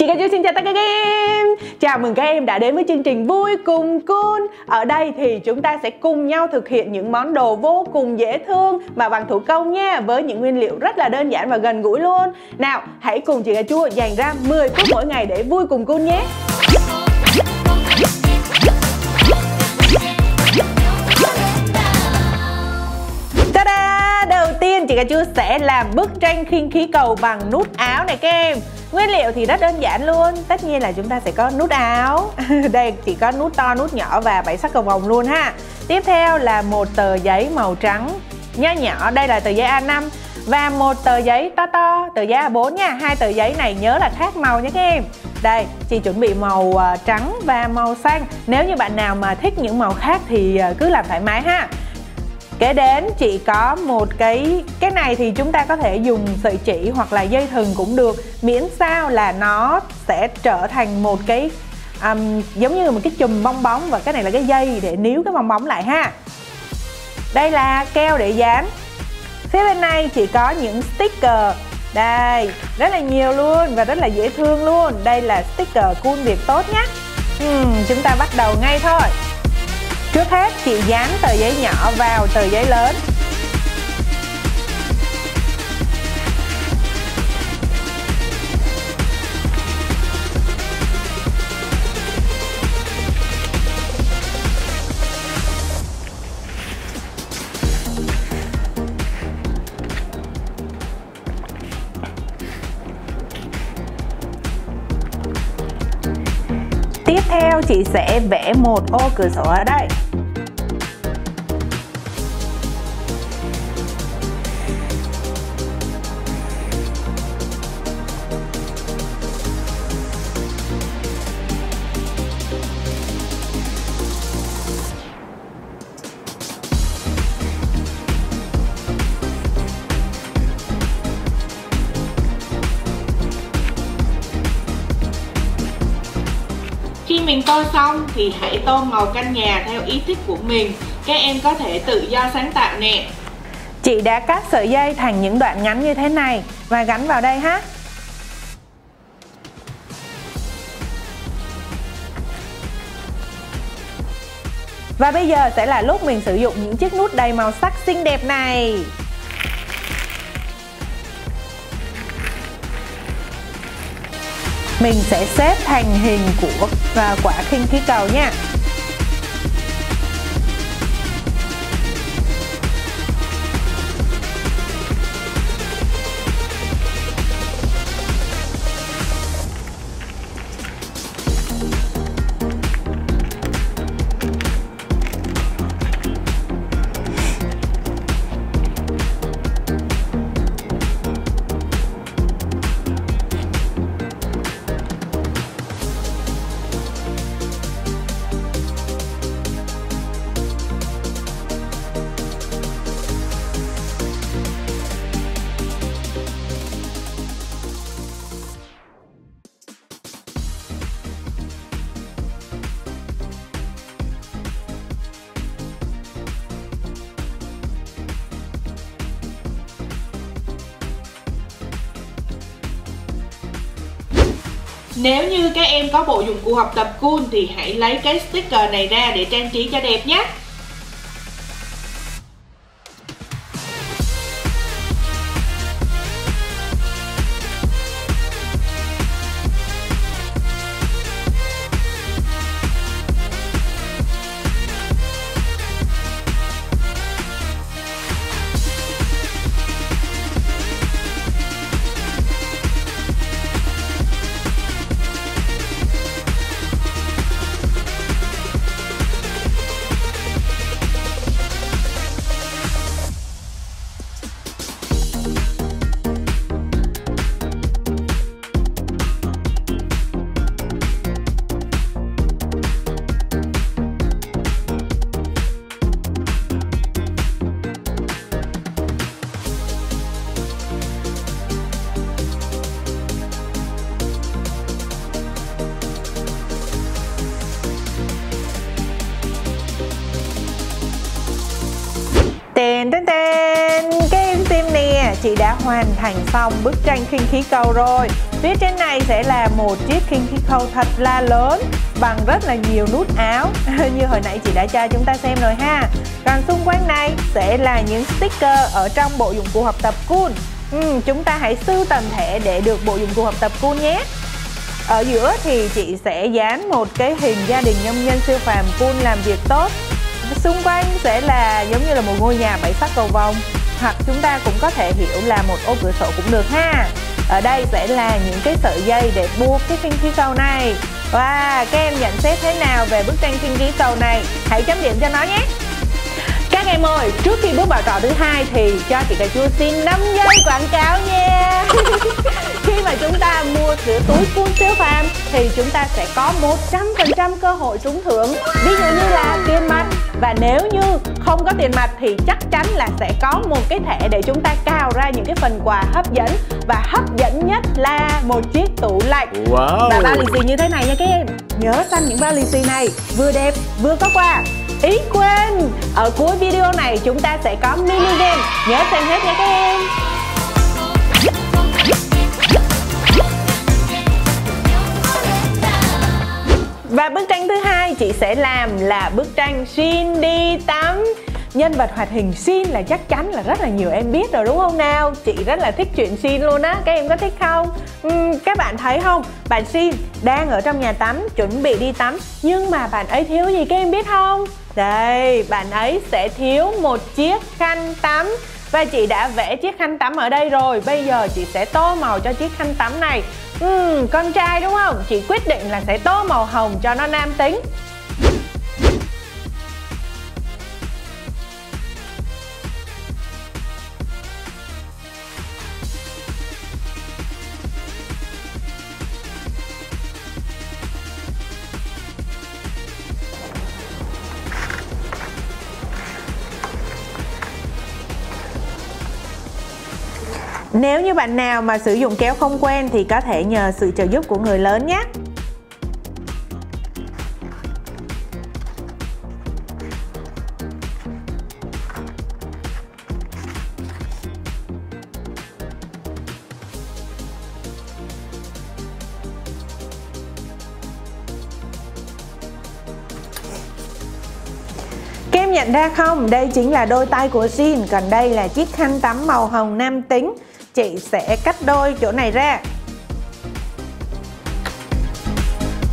Chị Cà Chú xin chào tất cả các em. Chào mừng các em đã đến với chương trình Vui cùng Cool Ở đây thì chúng ta sẽ cùng nhau thực hiện những món đồ vô cùng dễ thương Mà bằng thủ công nha, Với những nguyên liệu rất là đơn giản và gần gũi luôn. Nào, hãy cùng chị Cà Chua dành ra 10 phút mỗi ngày để vui cùng Cool nhé. Ta-da! Đầu tiên, chị Cà Chua sẽ làm bức tranh khinh khí cầu bằng nút áo này các em. Nguyên liệu thì rất đơn giản luôn. Tất nhiên là chúng ta sẽ có nút áo. Đây chỉ có nút to, nút nhỏ và bảy sắc cầu vòng luôn ha. Tiếp theo là một tờ giấy màu trắng Nhỏ nhỏ, đây là tờ giấy A5 Và một tờ giấy to to, tờ giấy A4 nha. Hai tờ giấy này nhớ là khác màu nhé các em. Đây, chị chuẩn bị màu ờ, trắng và màu xanh. Nếu như bạn nào mà thích những màu khác thì ờ, cứ làm thoải mái ha. Kế đến chị có một cái Cái này thì chúng ta có thể dùng sợi chỉ hoặc là dây thừng cũng được. Miễn sao là nó sẽ trở thành một cái um, Giống như một cái chùm bong bóng Và cái này là cái dây để níu cái bong bóng lại ha. Đây là keo để dán. Phía bên này chỉ có những sticker. Đây, rất là nhiều luôn và rất là dễ thương luôn. Đây là sticker cool việc tốt nhé. Uhm, Chúng ta bắt đầu ngay thôi. Trước hết, chị dán tờ giấy nhỏ vào tờ giấy lớn. Tiếp theo, chị sẽ vẽ một ô cửa sổ ở đây. Mình tô xong thì hãy tô màu căn nhà theo ý thích của mình Các em có thể tự do sáng tạo nè Chị đã cắt sợi dây thành những đoạn ngắn như thế này và gắn vào đây ha. Và bây giờ sẽ là lúc mình sử dụng những chiếc nút đầy màu sắc xinh đẹp này. Mình sẽ xếp thành hình của à, quả khinh khí cầu nha. Nếu như các em có bộ dụng cụ học tập cool thì hãy lấy cái sticker này ra để trang trí cho đẹp nhé. Chị đã hoàn thành xong bức tranh khinh khí cầu rồi. Phía trên này sẽ là một chiếc khinh khí cầu thật là lớn Bằng rất là nhiều nút áo. Như hồi nãy chị đã cho chúng ta xem rồi ha. Còn xung quanh này sẽ là những sticker ở trong bộ dụng cụ học tập Cool ừ, Chúng ta hãy sưu tầm thẻ để được bộ dụng cụ học tập Cool nhé. Ở giữa thì chị sẽ dán một cái hình gia đình nhân nhân siêu phàm cool làm việc tốt xung quanh sẽ là giống như là một ngôi nhà bảy sắc cầu vồng hoặc chúng ta cũng có thể hiểu là một ô cửa sổ cũng được ha. Ở đây sẽ là những cái sợi dây để buộc cái khinh khí cầu này. Và wow, các em nhận xét thế nào về bức tranh khinh khí cầu này? Hãy chấm điểm cho nó nhé. Các em ơi, trước khi bước vào trò thứ hai thì cho chị cà chua xin 5 giây quảng cáo nha. Khi mà chúng ta mua sữa túi phun siêu phàm thì chúng ta sẽ có 100% cơ hội trúng thưởng. Ví dụ và nếu như không có tiền mặt thì chắc chắn là sẽ có một cái thẻ để chúng ta cào ra những cái phần quà hấp dẫn. Và hấp dẫn nhất là một chiếc tủ lạnh. Wow. Và bao lì xì như thế này nha các em. Nhớ săn những bao lì xì này. Vừa đẹp vừa có quà. Ý quên, ở cuối video này chúng ta sẽ có mini game. Nhớ xem hết nha các em chị sẽ làm là bức tranh Xin đi tắm. Nhân vật hoạt hình Xin là chắc chắn là rất là nhiều em biết rồi đúng không nào? Chị rất là thích chuyện Xin luôn á, các em có thích không? Uhm, các bạn thấy không, bạn Xin đang ở trong nhà tắm chuẩn bị đi tắm. Nhưng mà bạn ấy thiếu gì các em biết không? Đây, bạn ấy sẽ thiếu một chiếc khăn tắm. Và chị đã vẽ chiếc khăn tắm ở đây rồi. Bây giờ chị sẽ tô màu cho chiếc khăn tắm này. Uhm, con trai đúng không? Chị quyết định là sẽ tô màu hồng cho nó nam tính. Nếu như bạn nào mà sử dụng kéo không quen thì có thể nhờ sự trợ giúp của người lớn nhé. Các em nhận ra không? Đây chính là đôi tay của Jin, Còn đây là chiếc khăn tắm màu hồng nam tính chị sẽ cắt đôi chỗ này ra.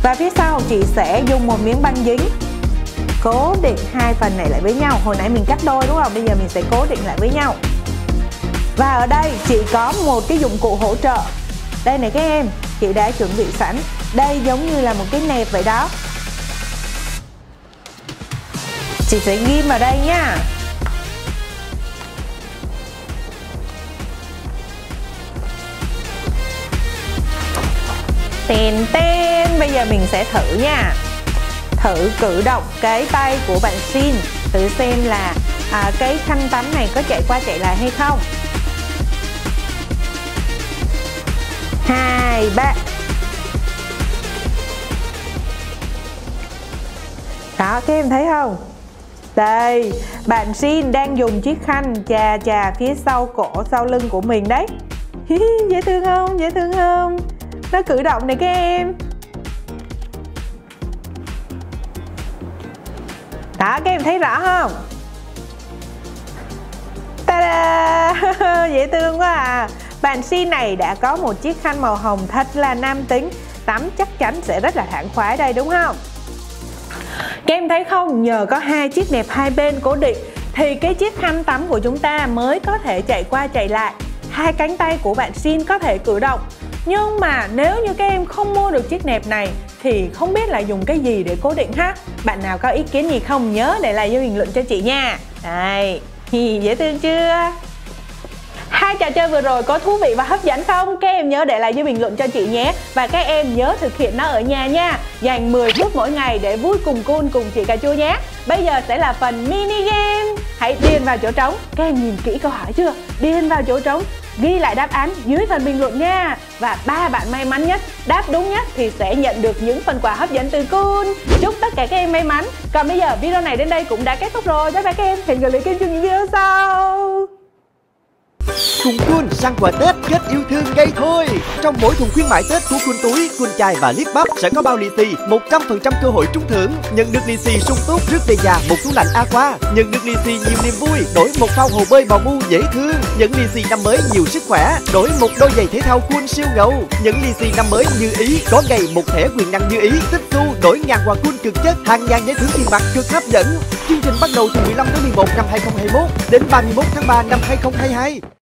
Và phía sau, chị sẽ dùng một miếng băng dính. Cố định hai phần này lại với nhau. Hồi nãy mình cắt đôi, đúng không? Bây giờ mình sẽ cố định lại với nhau. Và ở đây, chị có một cái dụng cụ hỗ trợ. Đây này các em, chị đã chuẩn bị sẵn. Đây giống như là một cái nẹp vậy đó. Chị sẽ ghim vào đây nha. Tèn tên Bây giờ mình sẽ thử nha Thử cử động cái tay của bạn Xin Thử xem là à, cái khăn tắm này có chạy qua chạy lại hay không hai ba Đó, các em thấy không? Đây, bạn Xin đang dùng chiếc khăn chà chà phía sau cổ, sau lưng của mình đấy Dễ thương không? Dễ thương không? Nó cử động này các em. Đó, các em thấy rõ không? Ta-da! dễ thương quá à. Bạn si này đã có một chiếc khăn màu hồng thật là nam tính. Tắm chắc chắn sẽ rất là thoải khoái đây, đúng không? Các em thấy không? Nhờ có hai chiếc nẹp hai bên cố định, thì cái chiếc khăn tắm của chúng ta mới có thể chạy qua chạy lại. Hai cánh tay của bạn xin có thể cử động nhưng mà nếu như các em không mua được chiếc nẹp này thì không biết là dùng cái gì để cố định ha. Bạn nào có ý kiến gì không nhớ để lại dưới bình luận cho chị nha. Đây, dễ thương chưa? Hai trò chơi vừa rồi có thú vị và hấp dẫn không? Các em nhớ để lại dưới bình luận cho chị nhé. Và các em nhớ thực hiện nó ở nhà nha. Dành 10 phút mỗi ngày để vui cùng cool cùng chị cà chua nhé. Bây giờ sẽ là phần mini game. Hãy điền vào chỗ trống. Các em nhìn kỹ câu hỏi chưa? Điền vào chỗ trống. Ghi lại đáp án dưới phần bình luận nha. Và ba bạn may mắn nhất, Đáp đúng nhất thì sẽ nhận được những phần quà hấp dẫn từ Cool Chúc tất cả các em may mắn. Còn bây giờ video này đến đây cũng đã kết thúc rồi. Bye bye các em Hẹn gặp lại kênh trong những video sau cùng Kun săn quà Tết kết yêu thương ngay thôi. Trong mỗi thùng khuyến mãi Tết của Kun túi, Kun chai và lip bắp sẽ có bao lì xì 100% cơ hội trúng thưởng. Nhận được lì xì sung túc rước về nhà một tủ lạnh aqua. Nhận được lì xì nhiều niềm vui, đổi một phao hồ bơi bò mu dễ thương. Nhận lì xì năm mới nhiều sức khỏe, đổi một đôi giày thể thao Kun siêu ngầu. Nhận lì xì năm mới như ý, có ngày một thẻ quyền năng như ý, tích xu đổi ngàn quà Kun cực chất, hàng ngàn giải thưởng tiền mặt cực hấp dẫn. Chương trình bắt đầu từ 15 tháng 11 năm 2021 đến 31 tháng 3 năm 2022.